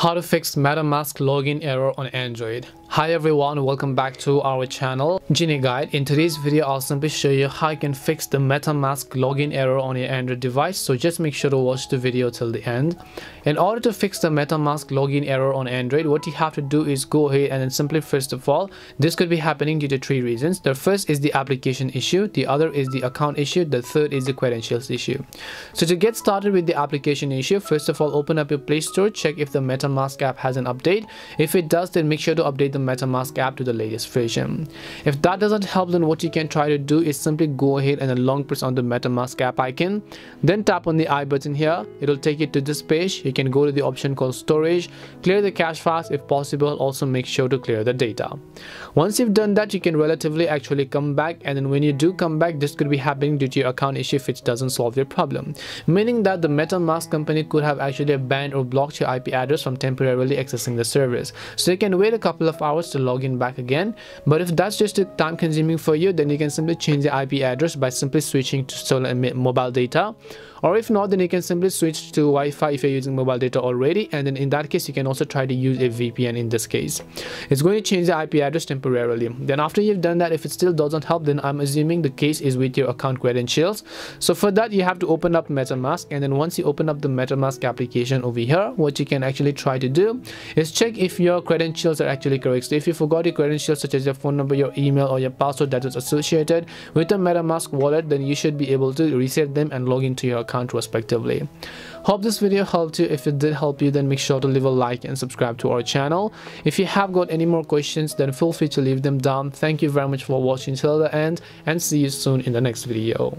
How to fix MetaMask login error on Android. Hi everyone, welcome back to our channel, Genie Guide. In today's video, I'll simply show you how you can fix the MetaMask login error on your Android device. So just make sure to watch the video till the end. In order to fix the MetaMask login error on Android, what you have to do is go ahead and then simply first of all, this could be happening due to three reasons. The first is the application issue, the other is the account issue, the third is the credentials issue. So to get started with the application issue, first of all, open up your Play Store, check if the MetaMask app has an update. If it does, then make sure to update the MetaMask app to the latest version. If that doesn't help, then what you can try to do is simply go ahead and a long press on the MetaMask app icon. Then tap on the I button here. It'll take you to this page. You can go to the option called storage, clear the cache fast if possible. Also make sure to clear the data. Once you've done that, you can relatively actually come back. And then when you do come back, this could be happening due to your account issue if it doesn't solve your problem. Meaning that the MetaMask company could have actually banned or blocked your IP address from temporarily accessing the service. So you can wait a couple of hours to log in back again. But if that's just a time consuming for you, then you can simply change the IP address by simply switching to stolen mobile data. Or if not then you can simply switch to Wi-Fi if you're using mobile data already. And then in that case you can also try to use a VPN in this case. It's going to change the IP address temporarily. Then after you've done that if it still doesn't help then I'm assuming the case is with your account credentials. So for that you have to open up MetaMask. And then once you open up the MetaMask application over here what you can actually try to do is check if your credentials are actually correct so if you forgot your credentials such as your phone number your email or your password that is associated with the MetaMask wallet then you should be able to reset them and log into your account respectively. Hope this video helped you. If it did help you, then make sure to leave a like and subscribe to our channel. If you have got any more questions, then feel free to leave them down. Thank you very much for watching till the end and see you soon in the next video.